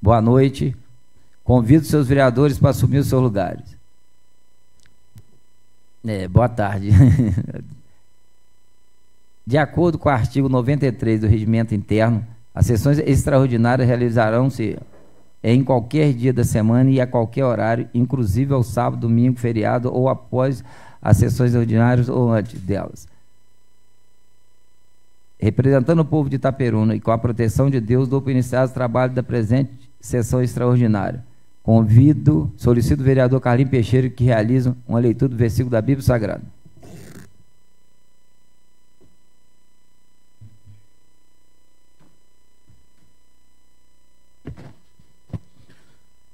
Boa noite. Convido seus vereadores para assumir os seus lugares. É, boa tarde. De acordo com o artigo 93 do Regimento Interno, as sessões extraordinárias realizarão-se em qualquer dia da semana e a qualquer horário, inclusive ao sábado, domingo, feriado ou após as sessões ordinárias ou antes delas. Representando o povo de Itaperuna e com a proteção de Deus, dou por iniciado o trabalho da presente sessão extraordinária. Convido, solicito o vereador Carlinhos Peixeira que realize uma leitura do versículo da Bíblia Sagrada.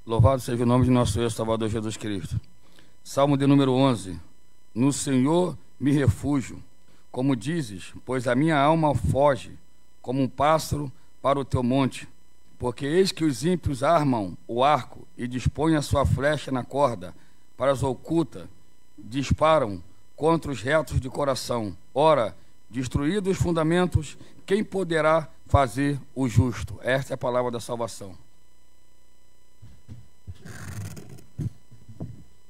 Louvado seja o nome de nosso Deus Salvador Jesus Cristo. Salmo de número 11. No Senhor me refúgio, como dizes, pois a minha alma foge, como um pássaro para o teu monte. Porque eis que os ímpios armam o arco e dispõem a sua flecha na corda, para as oculta, disparam contra os retos de coração. Ora, destruídos os fundamentos, quem poderá fazer o justo? Esta é a palavra da salvação.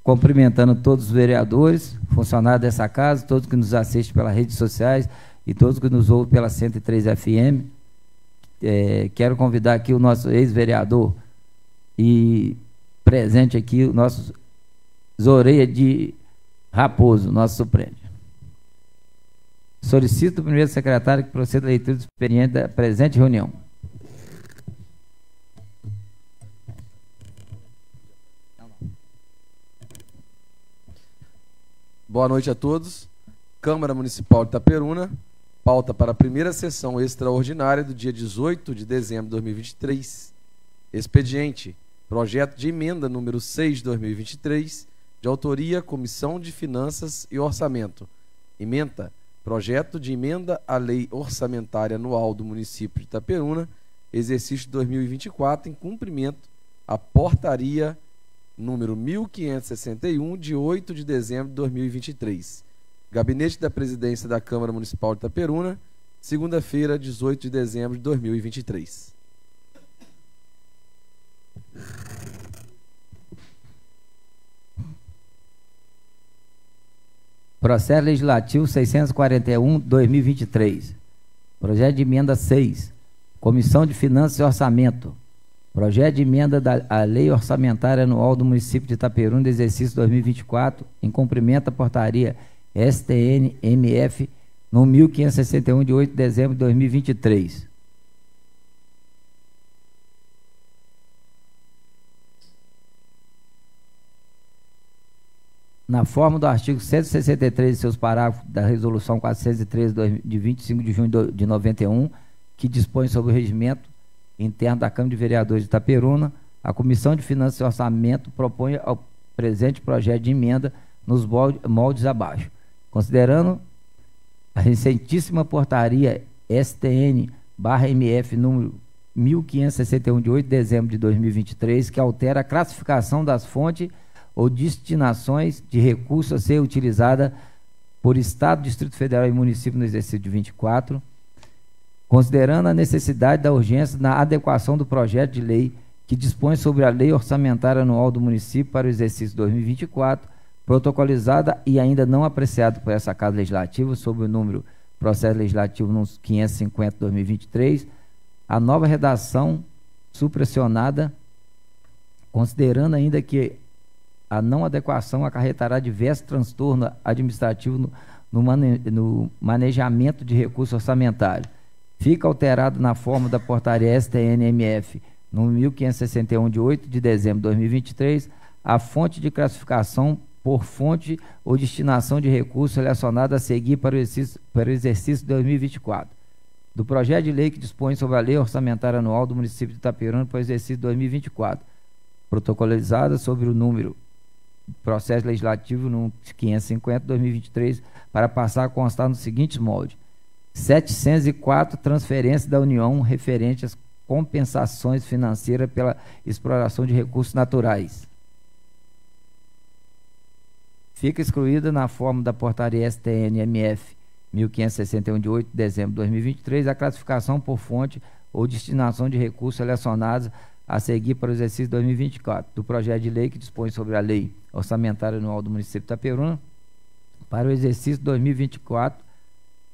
cumprimentando todos os vereadores, funcionários dessa casa, todos que nos assistem pelas redes sociais e todos que nos ouvem pela 103 FM. É, quero convidar aqui o nosso ex-vereador e presente aqui o nosso Zoreia de Raposo, nosso supremo. Solicito o primeiro secretário que proceda a leitura do expediente da presente reunião. Boa noite a todos. Câmara Municipal de Itaperuna, pauta para a primeira sessão extraordinária do dia 18 de dezembro de 2023. Expediente: Projeto de emenda número 6 de 2023, de autoria Comissão de Finanças e Orçamento. Emenda: Projeto de emenda à Lei Orçamentária Anual do Município de Itaperuna, exercício 2024, em cumprimento à Portaria número 1561, de 8 de dezembro de 2023. Gabinete da Presidência da Câmara Municipal de Itaperuna, segunda-feira, 18 de dezembro de 2023. Processo Legislativo 641-2023. Projeto de emenda 6. Comissão de Finanças e Orçamento. Projeto de emenda da Lei Orçamentária Anual do Município de Itaperuna exercício 2024, em cumprimento à portaria STN-MF no 1561 de 8 de dezembro de 2023. Na forma do artigo 163 e seus parágrafos da Resolução 413 de 25 de junho de 91, que dispõe sobre o regimento interno da Câmara de Vereadores de Itaperuna, a Comissão de Finanças e Orçamento propõe ao presente projeto de emenda nos moldes abaixo. Considerando a recentíssima portaria STN-MF número 1561 de 8 de dezembro de 2023, que altera a classificação das fontes ou destinações de recursos a ser utilizada por Estado, Distrito Federal e município no exercício de 24, considerando a necessidade da urgência na adequação do projeto de lei que dispõe sobre a Lei Orçamentária Anual do Município para o exercício 2024, protocolizada e ainda não apreciada por essa Casa Legislativa, sob o número Processo Legislativo 550-2023, a nova redação supressionada, considerando ainda que a não adequação acarretará diversos transtornos administrativos no, no, mane no manejamento de recursos orçamentários. Fica alterado na forma da portaria STNMF no 1561 de 8 de dezembro de 2023 a fonte de classificação por fonte ou destinação de recursos relacionada a seguir para o exercício, para o exercício de 2024 do projeto de lei que dispõe sobre a lei orçamentária anual do município de Itaperuna para o exercício de 2024, protocolizada sobre o número processo legislativo no 550-2023 para passar a constar no seguinte molde 704 transferências da União referente às compensações financeiras pela exploração de recursos naturais. Fica excluída na forma da portaria STN-MF 1561 de 8 de dezembro de 2023 a classificação por fonte ou destinação de recursos relacionados a seguir para o exercício 2024 do projeto de lei que dispõe sobre a lei orçamentária anual do município de Itaperuna para o exercício 2024,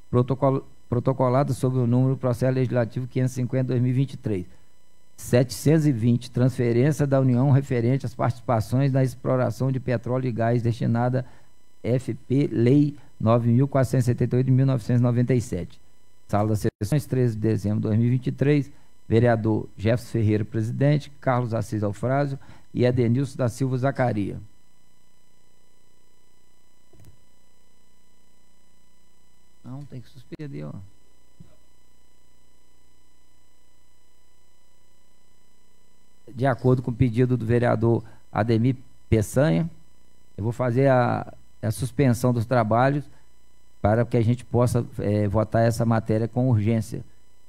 protocolo, protocolado sob o número processo legislativo 550/2023. 720 transferência da União referente às participações na exploração de petróleo e gás destinada FP Lei 9478 de 1997. Sala das Sessões, 13 de dezembro de 2023 vereador Jefferson Ferreira, presidente, Carlos Assis Alfrásio e Edenilson da Silva Zacaria. Não, tem que suspender, ó. De acordo com o pedido do vereador Ademir Peçanha, eu vou fazer a, a suspensão dos trabalhos para que a gente possa é, votar essa matéria com urgência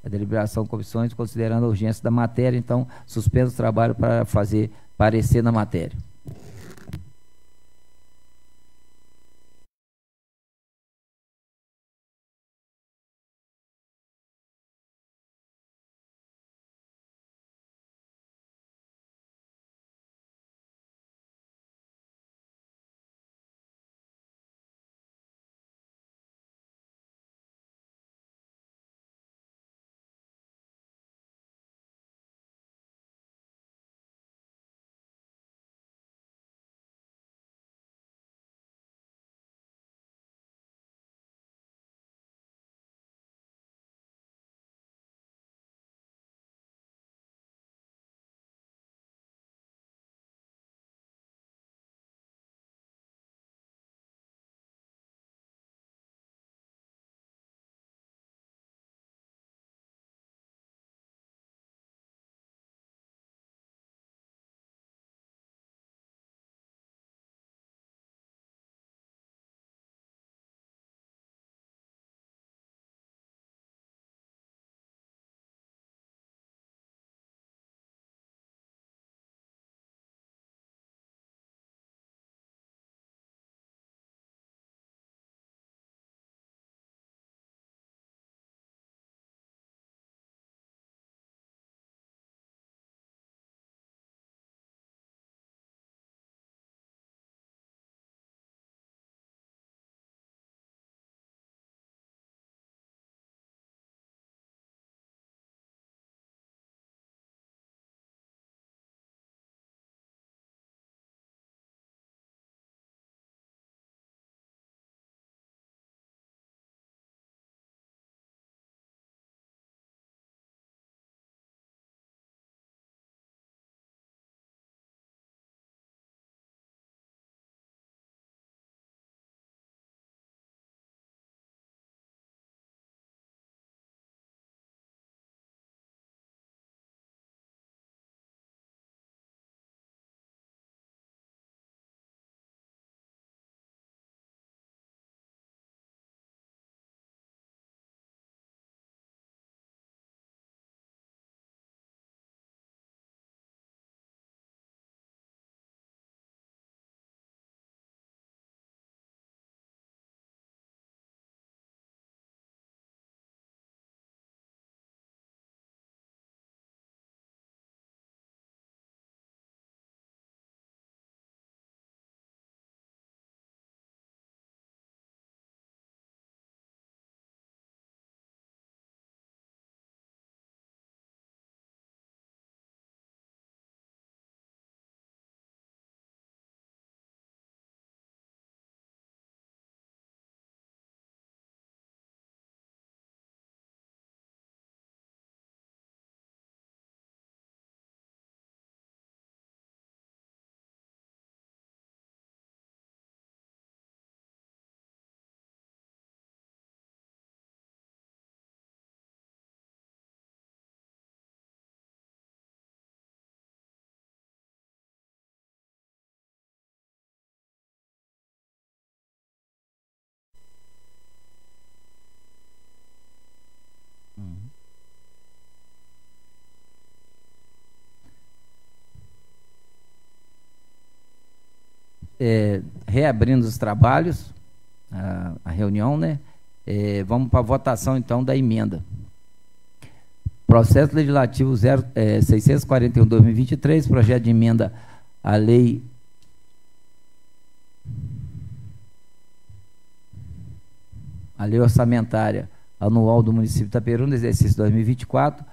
a deliberação comissões, considerando a urgência da matéria, então suspendo o trabalho para fazer parecer na matéria. É, reabrindo os trabalhos, a, a reunião, né? É, vamos para a votação então da emenda. Processo Legislativo 0, é, 641-2023, projeto de emenda à lei a lei orçamentária anual do município de Itaperuna, exercício 2024.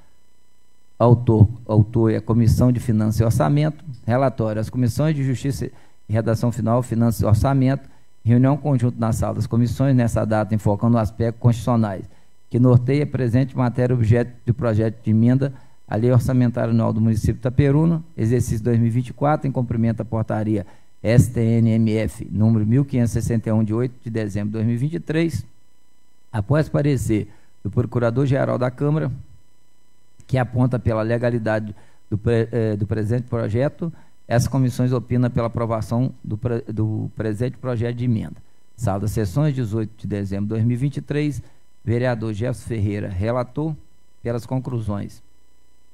Autor, autor é a Comissão de Finanças e Orçamento. Relatório, as Comissões de Justiça e Redação Final, Finanças e Orçamento. Reunião conjunta na sala das comissões, nessa data, enfocando aspectos constitucionais, que norteia presente matéria objeto do projeto de emenda à Lei Orçamentária Anual do Município de Itaperuna, exercício 2024, em cumprimento à portaria STNMF, número 1561, de 8 de dezembro de 2023, após parecer do Procurador-Geral da Câmara, que aponta pela legalidade do, eh, do presente projeto, essas comissões opinam pela aprovação do, do presente projeto de emenda. Sala das sessões, 18 de dezembro de 2023, vereador Jefferson Ferreira relator pelas conclusões.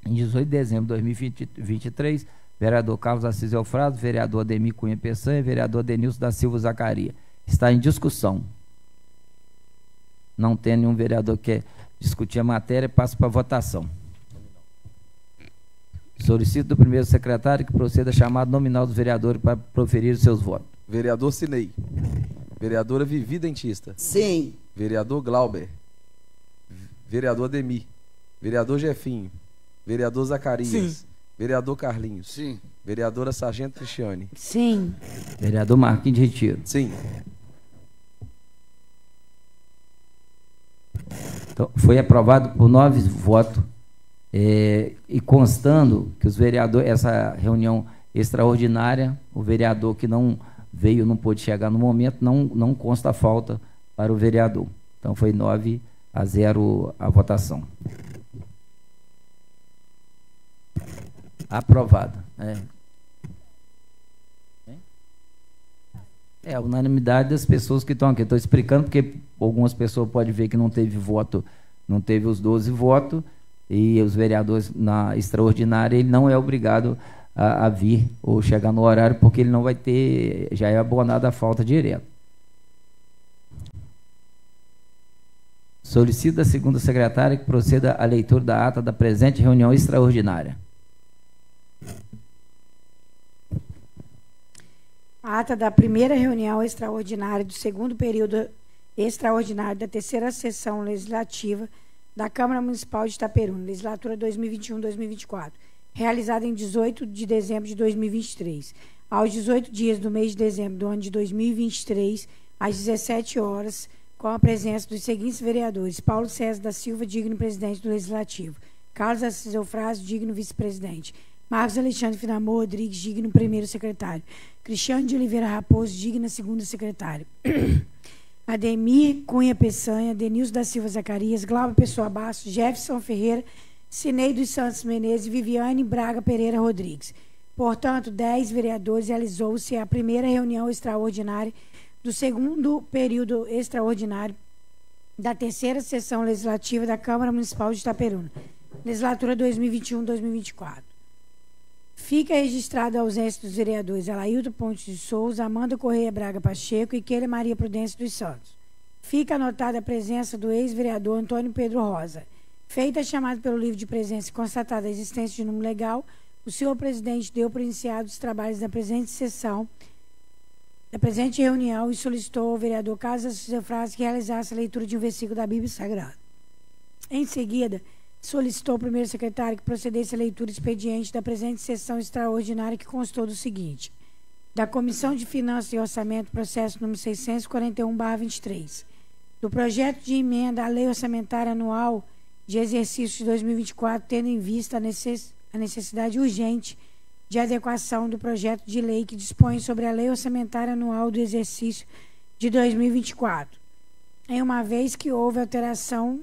Em 18 de dezembro de 2023, vereador Carlos Assis Eufrado, vereador Ademir Cunha Peçanha e vereador Denilson da Silva Zacaria. Está em discussão não tem nenhum vereador que discutir a matéria, passa para votação. Solicito do primeiro secretário que proceda a chamado nominal dos vereadores para proferir os seus votos. Vereador Cinei. Vereadora Vivi Dentista. Sim. Vereador Glauber. Vereador Demi. Vereador Jefinho. Vereador Zacarias. Sim. Vereador Carlinhos. Sim. Vereadora Sargento Cristiane. Sim. Vereador Marquinhos de Retiro. Sim. Então, foi aprovado por nove votos é, e constando que os vereadores, essa reunião extraordinária, o vereador que não veio, não pôde chegar no momento, não, não consta falta para o vereador. Então foi nove a zero a votação. Aprovado. É. É a unanimidade das pessoas que estão aqui. Estou explicando porque algumas pessoas podem ver que não teve voto, não teve os 12 votos, e os vereadores na extraordinária, ele não é obrigado a, a vir ou chegar no horário, porque ele não vai ter, já é abonada a falta direta. Solicito da segunda secretária que proceda à leitura da ata da presente reunião extraordinária. A ata da primeira reunião extraordinária do segundo período extraordinário da terceira sessão legislativa da Câmara Municipal de Itaperuna, legislatura 2021-2024, realizada em 18 de dezembro de 2023. Aos 18 dias do mês de dezembro do ano de 2023, às 17 horas, com a presença dos seguintes vereadores: Paulo César da Silva, digno presidente do Legislativo, Carlos Assis Eufrásio, digno vice-presidente, Marcos Alexandre Finamor Rodrigues, digno primeiro secretário. Cristiano de Oliveira Raposo, digna segunda secretária. Ademir Cunha Peçanha, Denilson da Silva Zacarias, Glauber Pessoa Bastos, Jefferson Ferreira, Cinei dos Santos Menezes e Viviane Braga Pereira Rodrigues. Portanto, dez vereadores realizou-se a primeira reunião extraordinária do segundo período extraordinário da terceira sessão legislativa da Câmara Municipal de Itaperuna, legislatura 2021-2024. Fica registrada a ausência dos vereadores Alailton Pontes de Souza, Amanda Correia Braga Pacheco e Keila Maria Prudência dos Santos. Fica anotada a presença do ex-vereador Antônio Pedro Rosa. Feita a chamada pelo livro de presença e constatada a existência de número legal, o senhor presidente deu por iniciados os trabalhos da presente sessão, da presente reunião e solicitou ao vereador Assis Frase que realizasse a leitura de um versículo da Bíblia Sagrada. Em seguida, solicitou ao primeiro secretário que procedesse à leitura expediente da presente sessão extraordinária que constou do seguinte: da Comissão de Finanças e Orçamento, processo número 641/23, do projeto de emenda à Lei Orçamentária Anual de Exercício de 2024, tendo em vista a necessidade urgente de adequação do projeto de lei que dispõe sobre a Lei Orçamentária Anual do Exercício de 2024, em uma vez que houve alteração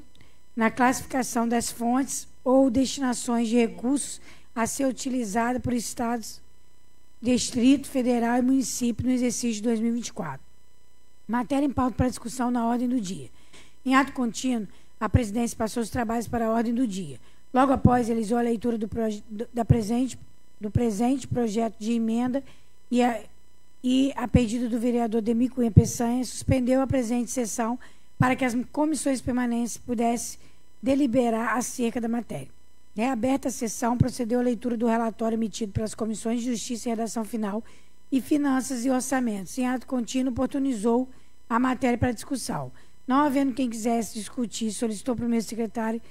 na classificação das fontes ou destinações de recursos a ser utilizada por estados, distrito, federal e município no exercício de 2024. Matéria em pauta para discussão na ordem do dia. Em ato contínuo, a presidência passou os trabalhos para a ordem do dia. Logo após, realizou a leitura do, da presente, do presente projeto de emenda e a, e, a pedido do vereador Demi Cunha Peçanha, suspendeu a presente sessão para que as comissões permanentes pudessem deliberar acerca da matéria. É aberta a sessão, procedeu a leitura do relatório emitido pelas comissões de Justiça e Redação Final e Finanças e Orçamentos. Em ato contínuo, oportunizou a matéria para discussão. Não havendo quem quisesse discutir, solicitou ao primeiro secretário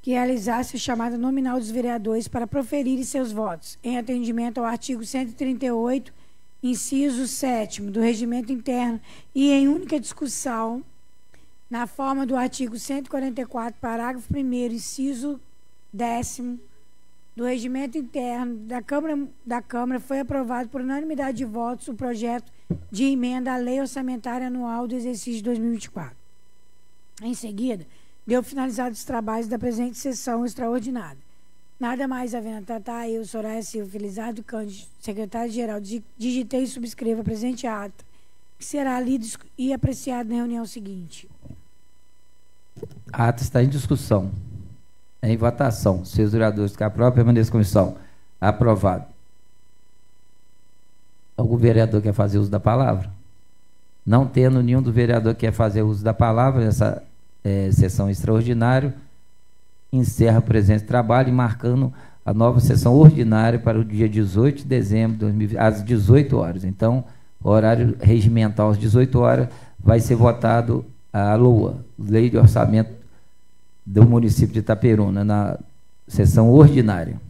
que realizasse a chamada nominal dos vereadores para proferirem seus votos, em atendimento ao artigo 138, inciso 7 do Regimento Interno, e em única discussão, na forma do artigo 144, parágrafo 1, inciso décimo do regimento interno da Câmara, da Câmara foi aprovado por unanimidade de votos o projeto de emenda à Lei Orçamentária Anual do Exercício de 2024. Em seguida, deu finalizado os trabalhos da presente sessão extraordinária. Nada mais havendo tratar, eu, Soraya Silva Felizardo Cândido, secretário-geral, digitei e subscrevo a presente ata, que será lido e apreciado na reunião seguinte. A ata está em discussão. Em votação. Se os vereadores que aprovam, permaneça comissão. Aprovado. Algum vereador quer fazer uso da palavra? Não tendo nenhum do vereador que quer fazer uso da palavra nessa é, sessão extraordinária, encerra o presente trabalho e marcando a nova sessão ordinária para o dia 18 de dezembro de 2020, às 18 horas. Então, horário regimental às 18 horas vai ser votado a LOA, Lei de Orçamento do município de Itaperuna, na sessão ordinária.